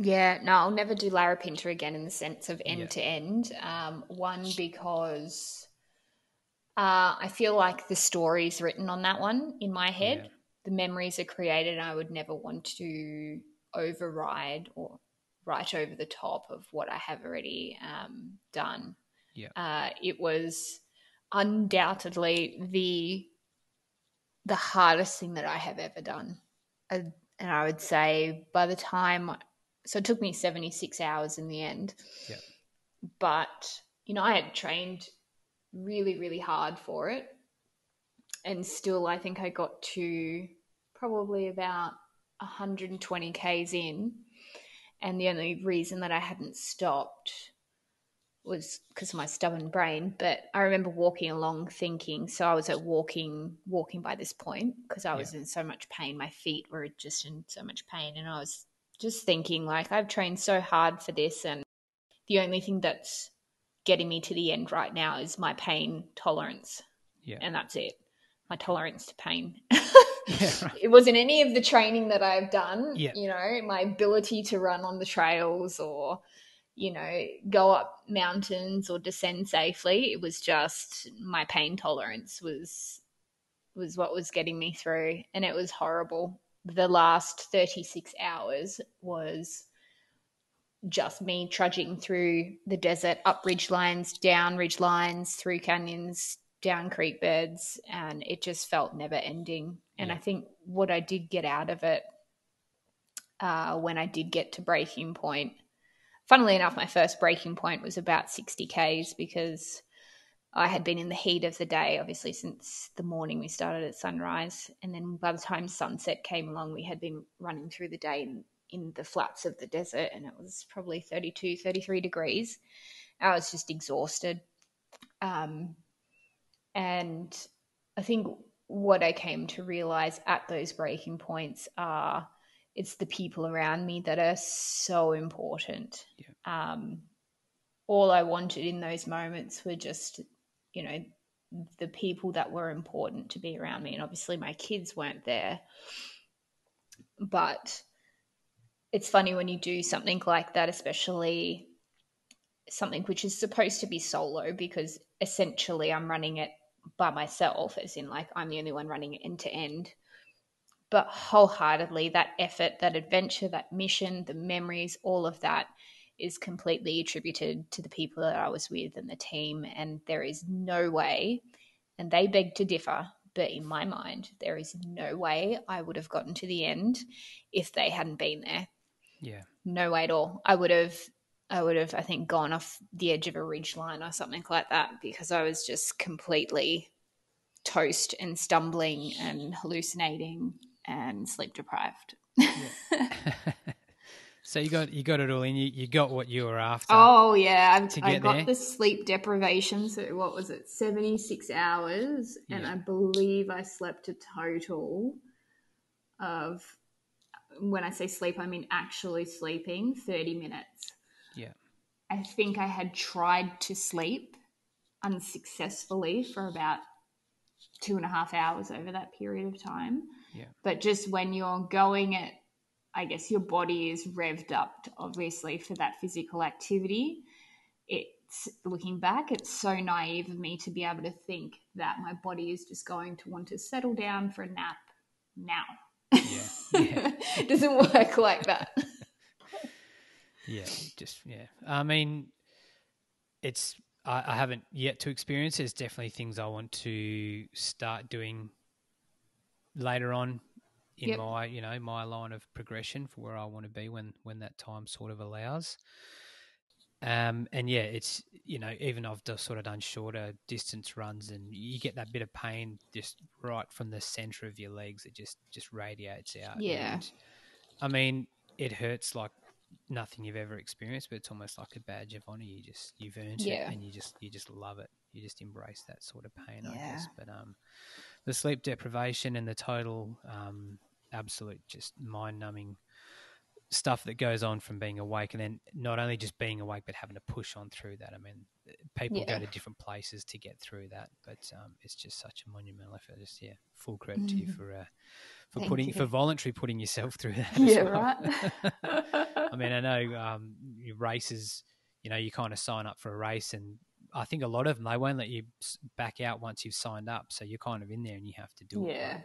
Yeah, no, I'll never do Larapinta again in the sense of end Yeah. to end. Um, one because uh, I feel like the story's written on that one in my head. The memories are created. And I would never want to override or right over the top of what I have already um, done. Yeah. Uh, it was undoubtedly the the hardest thing that I have ever done. Uh, and I would say by the time, so it took me 76 hours in the end. Yeah. But, you know, I had trained really, really hard for it. And still, I think I got to probably about 120 Ks in. And the only reason that I hadn't stopped was because of my stubborn brain. But I remember walking along thinking, so I was at walking, walking by this point because I was in so much pain. My feet were just in so much pain. And I was just thinking, like, I've trained so hard for this. And the only thing that's getting me to the end right now is my pain tolerance. Yeah. And that's it. My tolerance to pain. Yeah, right. It wasn't any of the training that I've done. Yeah. You know, my ability to run on the trails or, you know, go up mountains or descend safely. It was just my pain tolerance was was what was getting me through. And it was horrible. The last 36 hours was just me trudging through the desert, up ridge lines, down ridge lines, through canyons, down creek beds, and it just felt never ending. And Yeah. I think what I did get out of it uh, when I did get to breaking point, funnily enough, my first breaking point was about 60 Ks because I had been in the heat of the day, obviously, since the morning we started at sunrise. And then by the time sunset came along, we had been running through the day in, in the flats of the desert, and it was probably 32, 33 degrees. I was just exhausted. Um, and I think what I came to realize at those breaking points are it's the people around me that are so important. Um, all I wanted in those moments were just, you know, the people that were important to be around me. And obviously, my kids weren't there. But it's funny when you do something like that, especially something which is supposed to be solo, because essentially I'm running it by myself, as in, like, I'm the only one running it end to end. But wholeheartedly, that effort, that adventure, that mission, the memories, all of that is completely attributed to the people that I was with and the team. And there is no way, and they beg to differ, but in my mind, there is no way I would have gotten to the end if they hadn't been there. Yeah. No way at all. I would have, I would have, I think, gone off the edge of a ridge line or something like that because I was just completely toast and stumbling and hallucinating and sleep deprived. so you got you got it all in. You you got what you were after. Oh yeah, I've, to I got there? the sleep deprivation. So what was it? Seventy six hours, and I believe I slept a total of. When I say sleep, I mean actually sleeping thirty minutes. I think I had tried to sleep unsuccessfully for about two and a half hours over that period of time. Yeah. But just when you're going at, I guess your body is revved up, obviously, for that physical activity. It's looking back, it's so naive of me to be able to think that my body is just going to want to settle down for a nap now. Yeah, yeah. it doesn't work like that. Yeah, just yeah. I mean, it's I, I haven't yet to experience. There's definitely things I want to start doing later on in Yep. my you know my line of progression for where I want to be when when that time sort of allows. Um, and yeah, it's you know even I've just sort of done shorter distance runs, and you get that bit of pain just right from the center of your legs. It just just radiates out. Yeah. and, I mean, it hurts like nothing you've ever experienced, but it's almost like a badge of honor. You just you've earned Yeah. it, and you just you just love it. You just embrace that sort of pain, I guess. But um, the sleep deprivation and the total um, absolute just mind numbing stuff that goes on from being awake and then not only just being awake but having to push on through that i mean people Yeah. go to different places to get through that but um, it's just such a monumental effort just yeah full credit to you for uh, for Thank putting you. for voluntary putting yourself through that Yeah, well. right. I mean, I know um, your races, you know, you kind of sign up for a race, and I think a lot of them they won't let you back out once you've signed up. So you're kind of in there, and you have to do it. Yeah. right?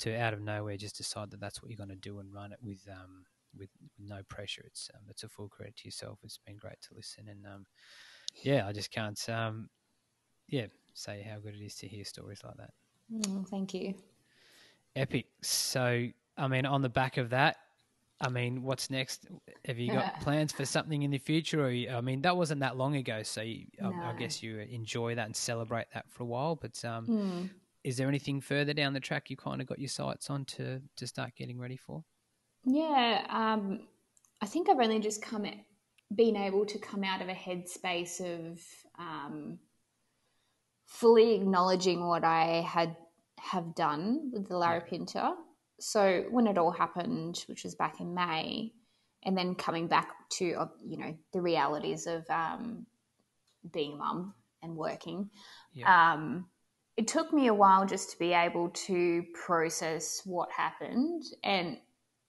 To out of nowhere, just decide that that's what you're going to do and run it with um with, with no pressure. It's um, it's a full credit to yourself. It's been great to listen, and um yeah, I just can't um yeah say how good it is to hear stories like that. Mm, thank you. Epic. So, I mean, on the back of that, I mean, what's next? Have you got plans for something in the future? Or you, I mean, that wasn't that long ago, so you, I, I guess you enjoy that and celebrate that for a while. But um, Mm. is there anything further down the track you kind of got your sights on to to start getting ready for? Yeah, um, I think I've only just come at, been able to come out of a headspace of um, fully acknowledging what I had have done with the Larapinta. So when it all happened, which was back in May, and then coming back to uh, you know the realities of um, being a mum and working, Yeah. um, it took me a while just to be able to process what happened and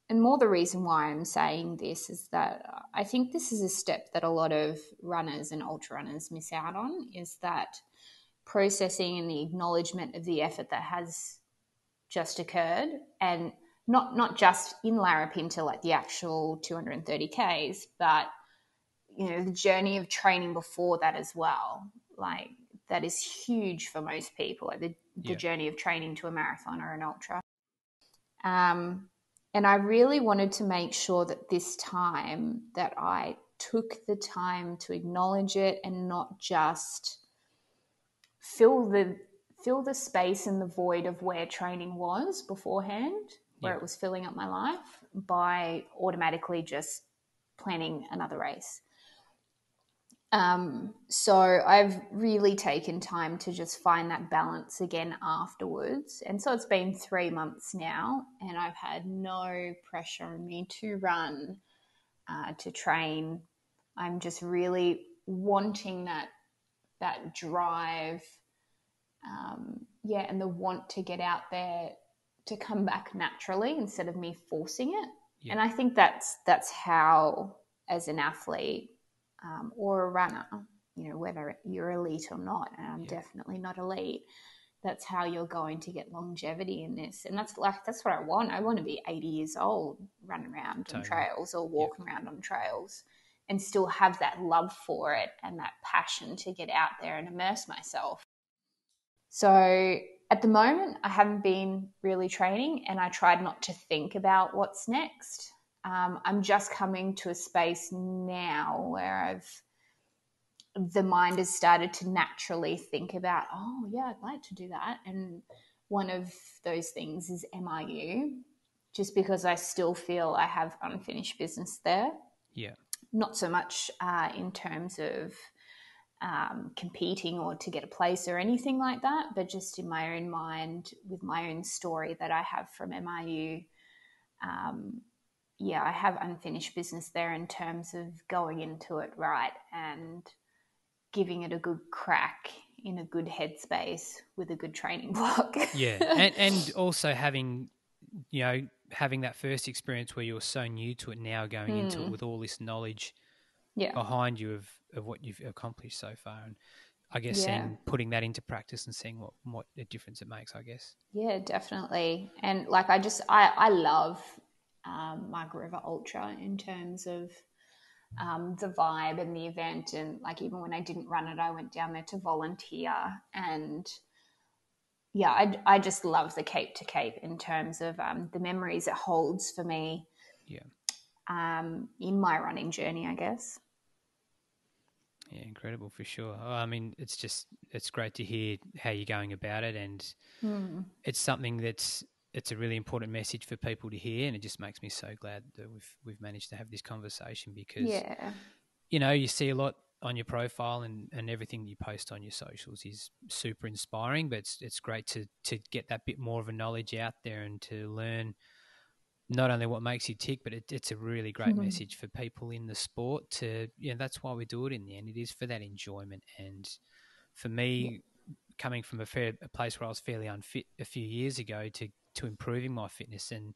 and more the reason why I'm saying this is that I think this is a step that a lot of runners and ultra runners miss out on is that processing and the acknowledgement of the effort that has just occurred and not not just in Larapinta like the actual 230 Ks but you know the journey of training before that as well like that is huge for most people like the, the Yeah. journey of training to a marathon or an ultra um, and I really wanted to make sure that this time that I took the time to acknowledge it and not just fill the fill the space and the void of where training was beforehand, where Yeah. it was filling up my life by automatically just planning another race. Um, so I've really taken time to just find that balance again afterwards. And so it's been three months now, and I've had no pressure on me to run, uh, to train. I'm just really wanting that that drive, um, yeah, and the want to get out there to come back naturally instead of me forcing it. Yeah. And I think that's that's how, as an athlete um, or a runner, you know, whether you're elite or not, and I'm Yeah. definitely not elite. That's how you're going to get longevity in this, and that's like that's what I want. I want to be 80 years old, running around Totally. on trails or walking around on trails, and still have that love for it and that passion to get out there and immerse myself. So at the moment, I haven't been really training, and I tried not to think about what's next. Um, I'm just coming to a space now where I've the mind has started to naturally think about, oh yeah, I'd like to do that, and one of those things is MRU, just because I still feel I have unfinished business there Yeah. not so much uh, in terms of um, competing or to get a place or anything like that, but just in my own mind with my own story that I have from MRU. Um, yeah, I have unfinished business there in terms of going into it right and giving it a good crack in a good headspace with a good training block. Yeah. and and also having you know having that first experience where you're so new to it now going into it Hmm. with all this knowledge yeah, behind you of, of what you've accomplished so far, and I guess Yeah. seeing putting that into practice and seeing what what a difference it makes. I guess. yeah, definitely. And like, I just, I, I love um, Margaret River Ultra in terms of um, the vibe and the event. And like, even when I didn't run it, I went down there to volunteer. And yeah, I, I just love the Cape to Cape in terms of um, the memories it holds for me Yeah. um, in my running journey, I guess. Yeah, incredible for sure. Oh, I mean, it's just it's great to hear how you're going about it, and Hmm. it's something that's it's a really important message for people to hear, and it just makes me so glad that we've we've managed to have this conversation because Yeah. you know you see a lot on your profile and, and everything you post on your socials is super inspiring, but it's it's great to to get that bit more of a knowledge out there and to learn not only what makes you tick, but it, it's a really great Mhm. message for people in the sport to, you know, that's why we do it in the end. It is for that enjoyment. And for me, coming from a fair a place where I was fairly unfit a few years ago to, to improving my fitness. And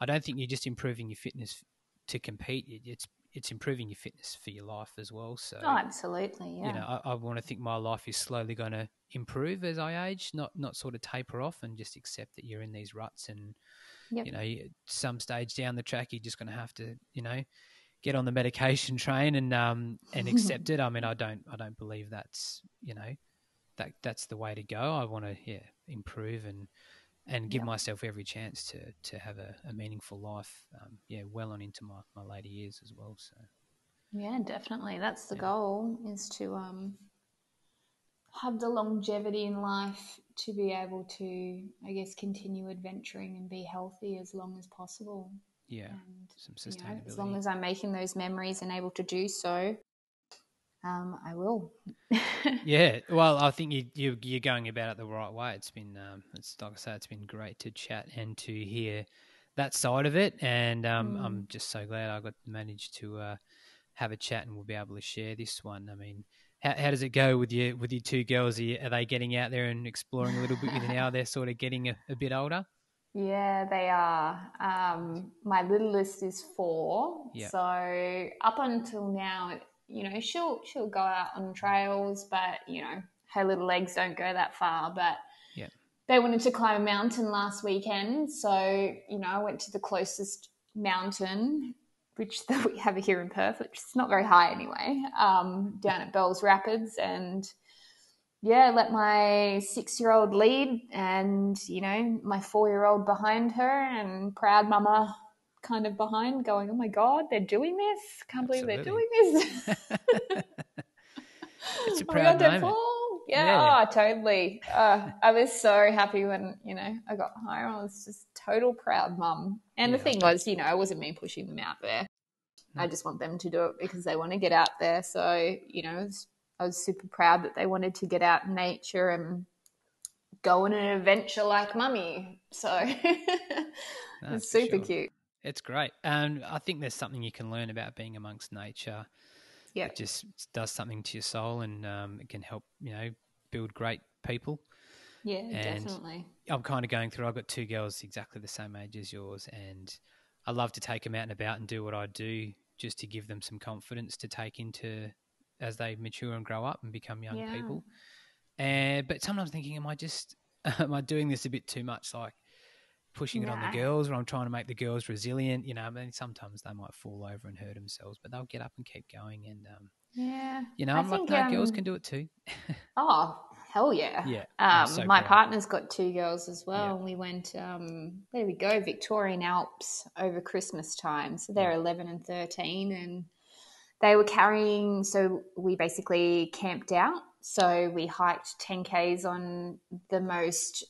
I don't think you're just improving your fitness to compete. It's, it's improving your fitness for your life as well. So, Oh, absolutely. Yeah. you know, I, I want to think my life is slowly going to improve as I age, not not sort of taper off and just accept that you're in these ruts and Yep. you know, some stage down the track, you're just going to have to, you know, get on the medication train and um and accept it. I mean, I don't I don't believe that's you know that that's the way to go. I want to yeah improve and and give Yep. myself every chance to to have a, a meaningful life. Um, yeah, well on into my my later years as well. So Yeah, definitely. That's the Yeah. goal is to um, have the longevity in life to be able to, I guess, continue adventuring and be healthy as long as possible. yeah, And some you know, sustainability. as long as I'm making those memories and able to do so, um, I will. Yeah, well, I think you, you you're going about it the right way. It's been, um, it's like I say, it's been great to chat and to hear that side of it, and um, Mm. I'm just so glad I got managed to uh, have a chat and we'll be able to share this one. I mean, how, how does it go with your with your two girls? Are, you, are they getting out there and exploring a little bit with you now? They're sort of getting a, a bit older. Yeah, they are. Um, my littlest is four, Yeah. so up until now, you know, she'll she'll go out on trails, but you know, her little legs don't go that far. But Yeah. they wanted to climb a mountain last weekend, so you know, I went to the closest mountain, which that we have here in Perth, which is not very high anyway, um, down at Bells Rapids, and yeah, let my six year old lead and, you know, my four year old behind her and proud mama kind of behind going, oh my God, they're doing this. Can't believe they're doing this. it's a Oh my proud God, moment. Yeah, Yeah. oh, totally. Uh, I was so happy when, you know, I got home. I was just total proud mum. And Yeah. the thing was, you know, it wasn't me pushing them out there. I just want them to do it because they want to get out there. So, you know, it was- I was super proud that they wanted to get out in nature and go on an adventure like mummy. So it's super sure. cute. It's great. And I think there's something you can learn about being amongst nature. Yeah. It just does something to your soul and um, it can help, you know, build great people. Yeah, And- definitely. I'm kind of going through, I've got two girls exactly the same age as yours. And I love to take them out and about and do what I do just to give them some confidence to take into as they mature and grow up and become young Yeah. people. And but sometimes thinking, am I just am I doing this a bit too much? Like pushing it on the girls, or I'm trying to make the girls resilient. You know, I mean, sometimes they might fall over and hurt themselves, but they'll get up and keep going. And um, Yeah. you know, I I'm like, think, no, girls um, can do it too. Oh, hell yeah. Yeah, Um, so my proud. partner's got two girls as well. Yeah. And we went, um, there we go, Victorian Alps over Christmas time. So they're 11 and 13. And they were carrying, so we basically camped out. So we hiked 10Ks on the most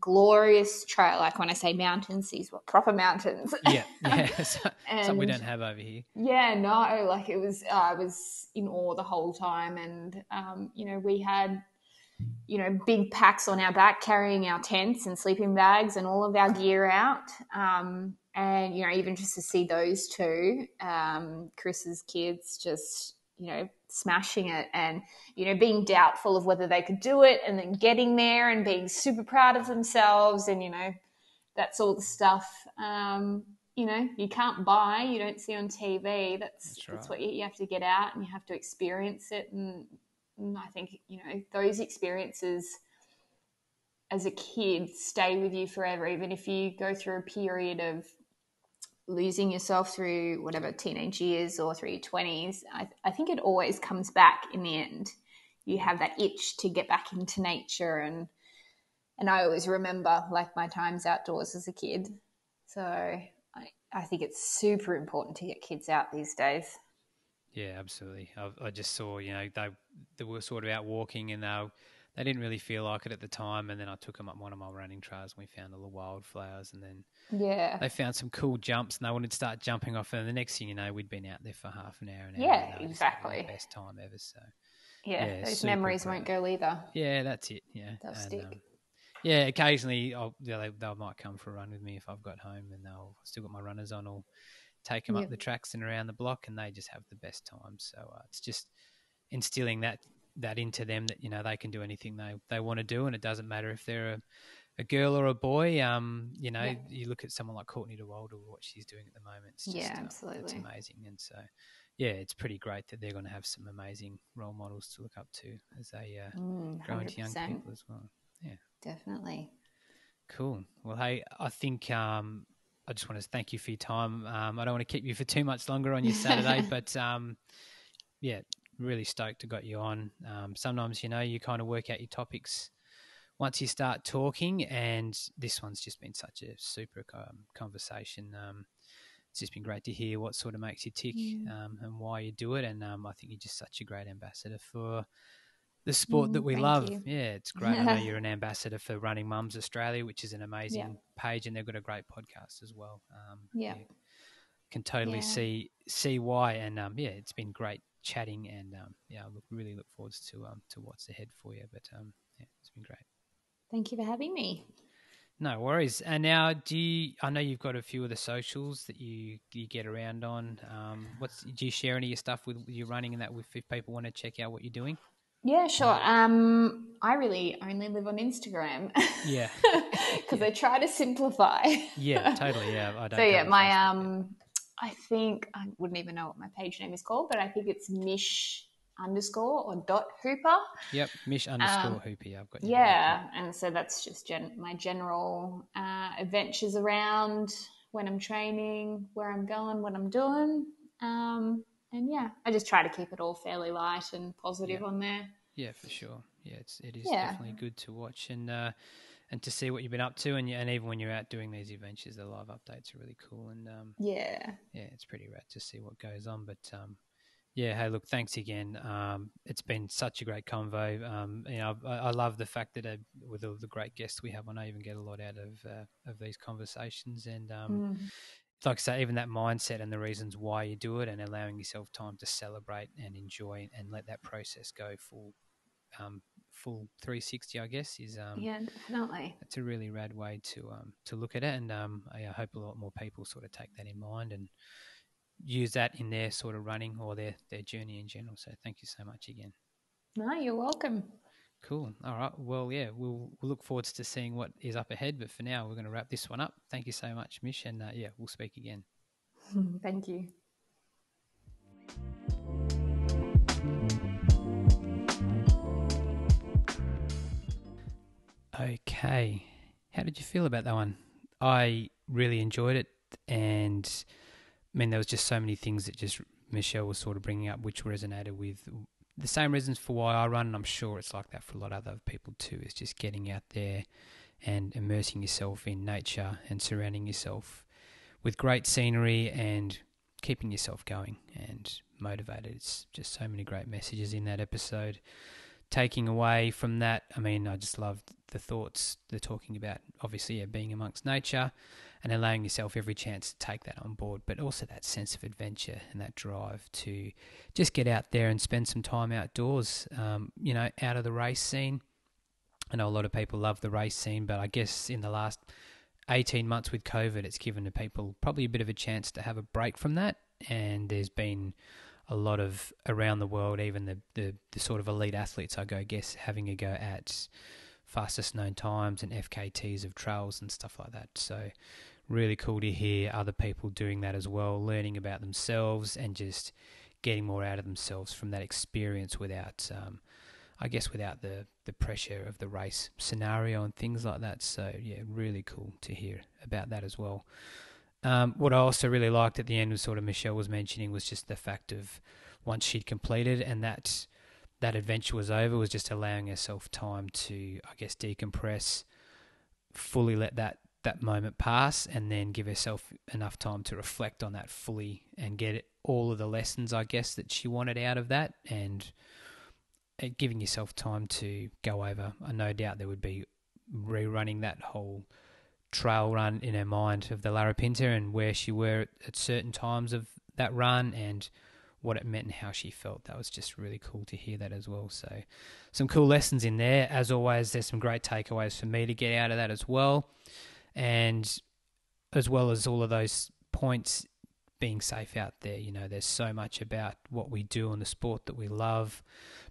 glorious trail. Like when I say mountains, these were proper mountains. yeah, yeah, so, something we don't have over here. yeah, no, like it was, I was in awe the whole time. And, um, you know, we had, you know, big packs on our back carrying our tents and sleeping bags and all of our gear out. Um, and, you know, even just to see those two, um, Chris's kids just, you know, smashing it and, you know, being doubtful of whether they could do it and then getting there and being super proud of themselves and, you know, that's all the stuff. Um, you know you can't buy, you don't see on TV. That's That's that's, what you, you have to get out and you have to experience it. And, and I think you know those experiences as a kid stay with you forever, even if you go through a period of losing yourself through whatever teenage years or through your 20s. I, I think it always comes back in the end. You have that itch to get back into nature and and I always remember like my times outdoors as a kid. So I, I think it's super important to get kids out these days. Yeah, absolutely. I, I just saw, you know, they they were sort of out walking and they were, they didn't really feel like it at the time. And then I took them up one of my running trails and we found all the wildflowers. And then Yeah. they found some cool jumps and they wanted to start jumping off. And the next thing you know, we'd been out there for half an hour. An Yeah, and they were exactly. The best time ever. So Yeah, Yeah, those memories great. won't go either. yeah, that's it. Yeah, They'll And, stick. um, yeah, occasionally I'll, yeah, they, they might come for a run with me if I've got home and they'll still got my runners on. Or take them Yep. up the tracks and around the block, and they just have the best time. So uh, it's just instilling that that into them that you know they can do anything they they want to do, and it doesn't matter if they're a, a girl or a boy. Um, you know, Yeah. you look at someone like Courtney Dauwalter, what she's doing at the moment. It's just, Yeah, uh, it's amazing, and so yeah, it's pretty great that they're going to have some amazing role models to look up to as they uh, Mm, grow into young people as well. Yeah, definitely. Cool. Well, hey, I think um, I just want to thank you for your time. Um, I don't want to keep you for too much longer on your Saturday, but um, yeah, really stoked to got you on. Um, sometimes, you know, you kind of work out your topics once you start talking, and this one's just been such a super um, conversation. Um, it's just been great to hear what sort of makes you tick Mm. um, and why you do it. And um, I think you're just such a great ambassador for the sport that Mm, we love. you. Yeah, it's great. I know you're an ambassador for Running Mums Australia, which is an amazing page, and they've got a great podcast as well. Um, Yeah. you can totally Yeah. see see why, and um, yeah, it's been great chatting, and um, yeah, I look really look forward to um to what's ahead for you. But um, yeah, it's been great. Thank you for having me. No worries. And now, do you? I know you've got a few of the socials that you you get around on. Um, what's do you share any of your stuff with you running and that with if people want to check out what you're doing? Yeah, sure. Um, I really only live on Instagram Yeah, because I try to simplify. yeah, totally. Yeah, I don't. so yeah, my um, I think I wouldn't even know what my page name is called, but I think it's Mish underscore or dot Hooper. Yep, Mish underscore um, Hoopy. I've got. Yeah, and so that's just gen- my general uh, adventures around when I'm training, where I'm going, what I'm doing. Um, and yeah, I just try to keep it all fairly light and positive Yeah. on there. Yeah, for sure. Yeah, it's it is Yeah. definitely good to watch and uh, and to see what you've been up to, and and even when you're out doing these adventures, the live updates are really cool, and um, Yeah. yeah, it's pretty rad to see what goes on. But um, yeah, hey, look, thanks again. Um, it's been such a great convo. Um, you know, I, I love the fact that uh, with all the great guests we have on, I even get a lot out of uh, of these conversations, and um, Mm. like I say, even that mindset and the reasons why you do it, and allowing yourself time to celebrate and enjoy and let that process go full, um, full 360, I guess, is um, Yeah, definitely. it's a really rad way to um, to look at it, and um, I hope a lot more people sort of take that in mind and use that in their sort of running or their their journey in general. So thank you so much again. No, you're welcome. Cool. All right. Well, yeah, we'll, we'll look forward to seeing what is up ahead. But for now, we're going to wrap this one up. Thank you so much, Mish, and uh, yeah, we'll speak again. Thank you. Okay. How did you feel about that one? I really enjoyed it. And I mean, there was just so many things that just Michelle was sort of bringing up, which resonated with the same reasons for why I run. And I'm sure it's like that for a lot of other people too. It's just getting out there and immersing yourself in nature and surrounding yourself with great scenery and keeping yourself going and motivated. It's just so many great messages in that episode taking away from that, I mean, I just loved the thoughts they're talking about. Obviously, yeah, being amongst nature and allowing yourself every chance to take that on board, but also that sense of adventure and that drive to just get out there and spend some time outdoors, um, you know, out of the race scene. I know a lot of people love the race scene, but I guess in the last 18 months with COVID, it's given the people probably a bit of a chance to have a break from that. And there's been a lot of around the world, even the, the, the sort of elite athletes, I go guess, having a go at fastest known times and FKTs of trails and stuff like that. So really cool to hear other people doing that as well, learning about themselves and just getting more out of themselves from that experience without, um, I guess, without the, the pressure of the race scenario and things like that. So, yeah, really cool to hear about that as well. Um, what I also really liked at the end was sort of Michelle was mentioning was just the fact of once she'd completed and that that adventure was over was just allowing herself time to I guess decompress, fully let that that moment pass and then give herself enough time to reflect on that fully and get all of the lessons I guess that she wanted out of that and uh, giving yourself time to go over. I no doubt there would be rerunning that whole trail run in her mind of the Larapinta and where she were at certain times of that run and what it meant and how she felt. That was just really cool to hear that as well. So, some cool lessons in there. As always, there's some great takeaways for me to get out of that as well. And as well as all of those points being safe out there. You know, there's so much about what we do in the sport that we love,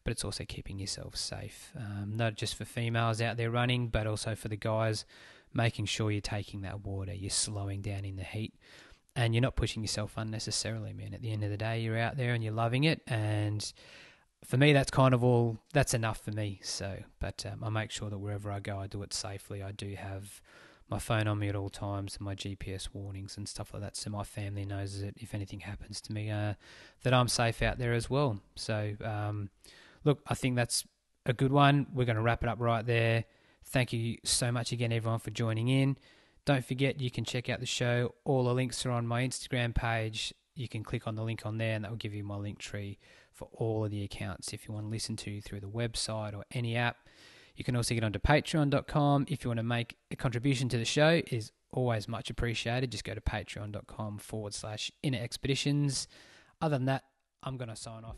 but it's also keeping yourself safe. Um, not just for females out there running, but also for the guys making sure you're taking that water, you're slowing down in the heat, and you're not pushing yourself unnecessarily, man. At the end of the day, you're out there and you're loving it. And for me, that's kind of all, that's enough for me. So, but um, I make sure that wherever I go, I do it safely. I do have my phone on me at all times and my GPS warnings and stuff like that. So my family knows that if anything happens to me, uh, that I'm safe out there as well. So, um, look, I think that's a good one. We're going to wrap it up right there. Thank you so much again, everyone, for joining in. Don't forget, you can check out the show. All the links are on my Instagram page. You can click on the link on there, and that will give you my link tree for all of the accounts if you want to listen to through the website or any app. You can also get onto patreon.com if you want to make a contribution to the show. It is always much appreciated. Just go to patreon.com forward slash inner expeditions. Other than that, I'm going to sign off.